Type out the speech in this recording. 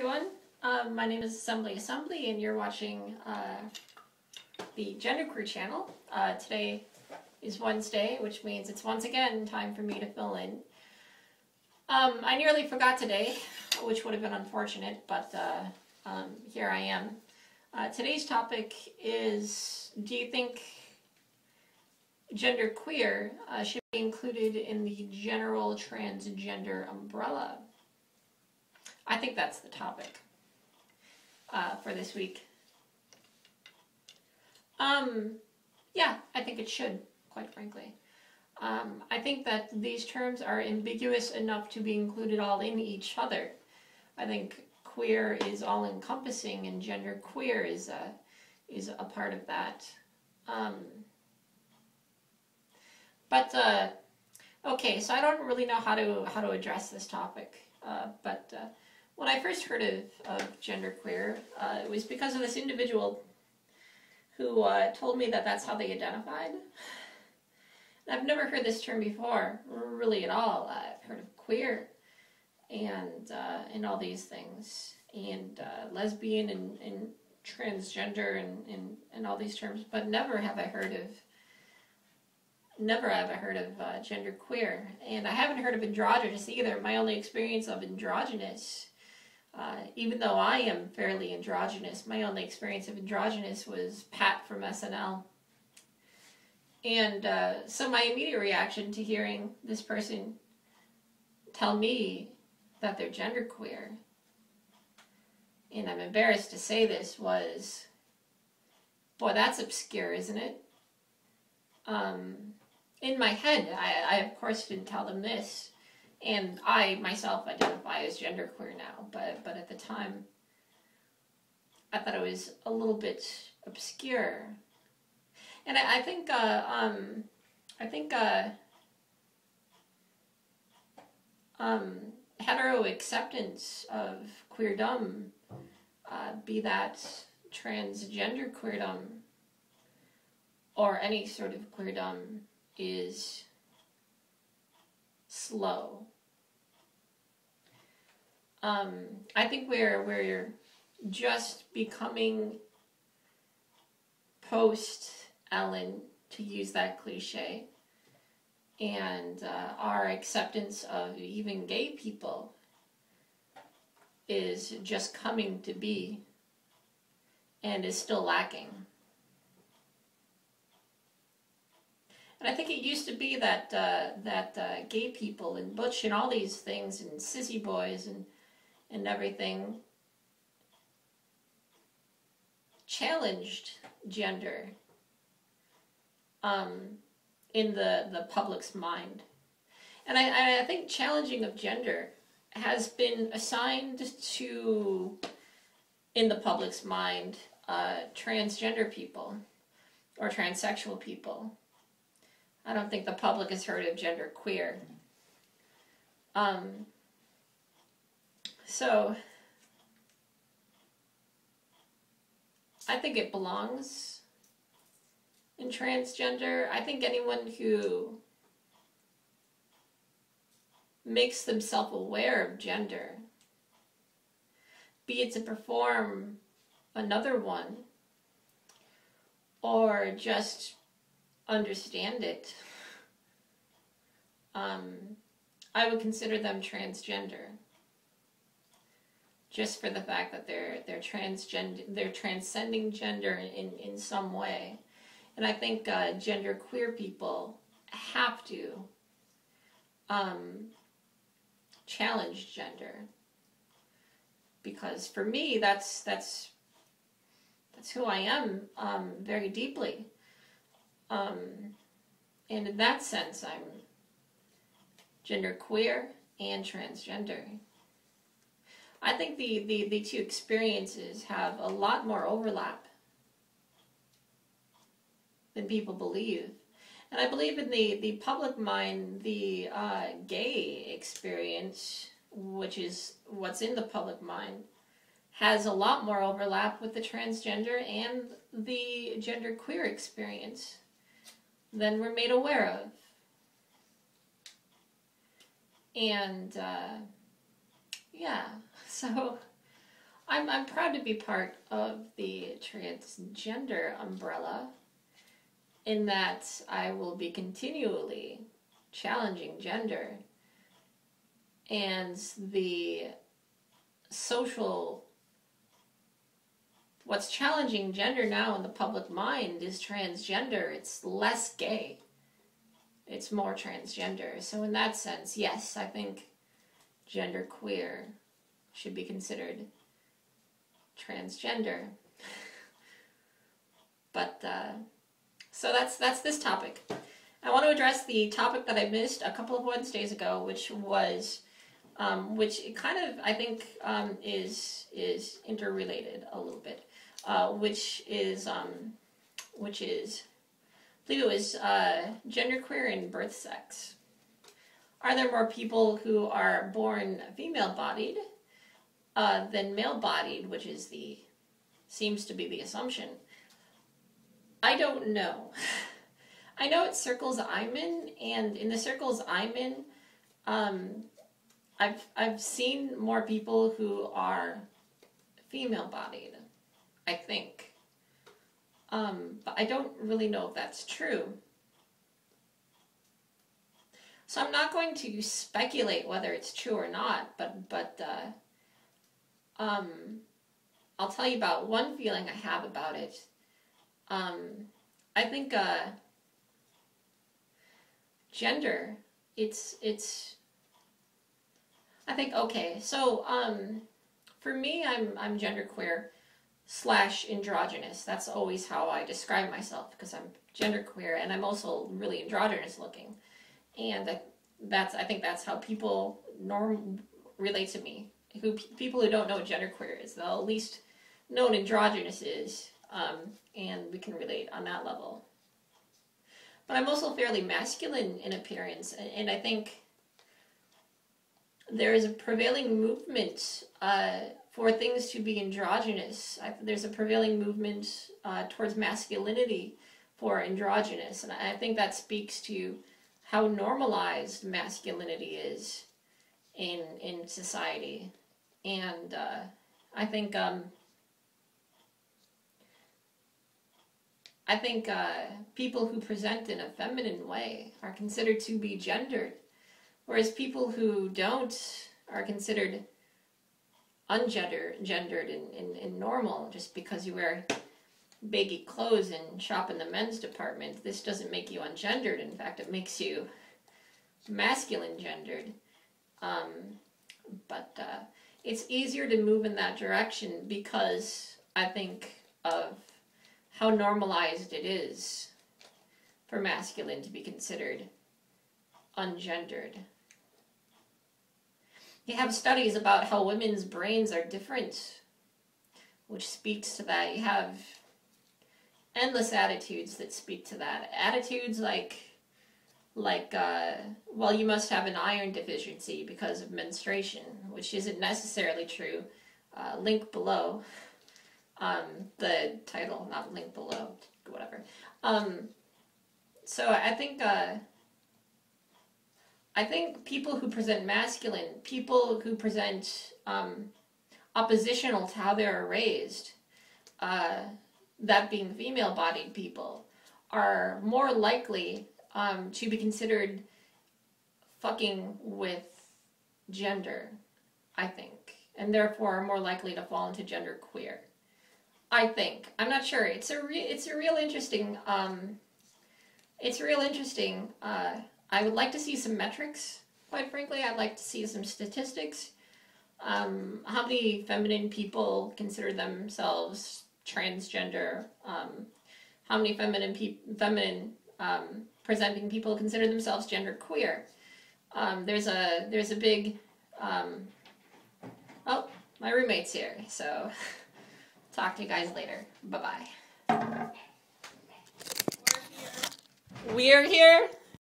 everyone. Um, my name is Assembly Assembly, and you're watching uh, the Genderqueer channel. Uh, today is Wednesday, which means it's once again time for me to fill in. Um, I nearly forgot today, which would have been unfortunate, but uh, um, here I am. Uh, today's topic is, do you think genderqueer uh, should be included in the general transgender umbrella? I think that's the topic uh, for this week. Um, yeah, I think it should, quite frankly. Um, I think that these terms are ambiguous enough to be included all in each other. I think queer is all encompassing and gender queer is a, is a part of that. Um, but uh, okay, so I don't really know how to how to address this topic, uh, but uh, when I first heard of, of genderqueer, uh, it was because of this individual who uh, told me that that's how they identified. I've never heard this term before, really at all. I've heard of queer and uh, and all these things, and uh, lesbian and, and transgender and, and, and all these terms, but never have I heard of never have I heard of uh, gender queer, and I haven't heard of androgynous either. My only experience of androgynous uh, even though I am fairly androgynous, my only experience of androgynous was Pat from SNL. And uh, so my immediate reaction to hearing this person tell me that they're genderqueer, and I'm embarrassed to say this, was, boy, that's obscure, isn't it? Um, in my head, I, I of course didn't tell them this, and I myself identify as genderqueer now, but but at the time, I thought it was a little bit obscure, and I, I think uh, um, I think uh, um, hetero acceptance of queerdom, uh, be that transgender queerdom or any sort of queerdom, is slow. Um, I think we're we're just becoming post Ellen, to use that cliche, and uh, our acceptance of even gay people is just coming to be and is still lacking. And I think it used to be that uh, that uh, gay people and butch and all these things and sissy boys and and everything challenged gender um, in the the public's mind, and I I think challenging of gender has been assigned to in the public's mind uh, transgender people or transsexual people I don't think the public has heard of gender queer. Um, so, I think it belongs in transgender. I think anyone who makes themselves aware of gender, be it to perform another one or just understand it, um, I would consider them transgender. Just for the fact that they're they're transgender, they're transcending gender in in some way, and I think uh, gender queer people have to um, challenge gender because for me that's that's that's who I am um, very deeply. Um, and in that sense, I'm gender queer and transgender. I think the, the, the two experiences have a lot more overlap than people believe. And I believe in the, the public mind, the uh, gay experience, which is what's in the public mind, has a lot more overlap with the transgender and the gender queer experience than we're made aware of. And uh, yeah, so I'm, I'm proud to be part of the transgender umbrella in that I will be continually challenging gender and the social what's challenging gender now in the public mind is transgender it's less gay it's more transgender so in that sense yes i think gender queer should be considered transgender. but uh, so that's that's this topic. I want to address the topic that I missed a couple of Wednesdays ago, which was um, which kind of I think um, is is interrelated a little bit, uh, which is um, which is I believe it was uh, genderqueer and birth sex. Are there more people who are born female bodied uh, than male-bodied, which is the seems to be the assumption. I don't know. I know it's circles I'm in, and in the circles I'm in, um, I've I've seen more people who are female-bodied. I think, um, but I don't really know if that's true. So I'm not going to speculate whether it's true or not, but but uh, um, I'll tell you about one feeling I have about it. Um, I think uh, gender, it's it's. I think okay. So um, for me, I'm I'm genderqueer slash androgynous. That's always how I describe myself because I'm genderqueer and I'm also really androgynous looking, and I, that's I think that's how people norm relate to me who people who don't know what genderqueer is, they'll at least know what androgynous is, um, and we can relate on that level. But I'm also fairly masculine in appearance, and, and I think there is a prevailing movement uh, for things to be androgynous. I, there's a prevailing movement uh, towards masculinity for androgynous, and I think that speaks to how normalized masculinity is in in society and uh, I think um, I think uh, people who present in a feminine way are considered to be gendered, whereas people who don't are considered ungendered gendered and, and, and normal just because you wear baggy clothes and shop in the men's department. This doesn't make you ungendered. In fact, it makes you masculine gendered. Um, but uh, it's easier to move in that direction because I think of how normalized it is for masculine to be considered ungendered. You have studies about how women's brains are different, which speaks to that. You have endless attitudes that speak to that. Attitudes like like, uh, well, you must have an iron deficiency because of menstruation, which isn't necessarily true. Uh, link below. Um, the title, not link below, whatever. Um, so I think, uh, I think people who present masculine, people who present um, oppositional to how they are raised, uh, that being female-bodied people, are more likely um, to be considered fucking with gender, I think, and therefore are more likely to fall into gender queer. I think. I'm not sure. It's a re- it's a real interesting um, it's a real interesting. Uh, I would like to see some metrics. Quite frankly, I'd like to see some statistics. Um, how many feminine people consider themselves transgender? Um, how many feminine pe- feminine um, presenting people consider themselves gender queer. Um, there's a there's a big um, oh my roommate's here so talk to you guys later bye bye we're here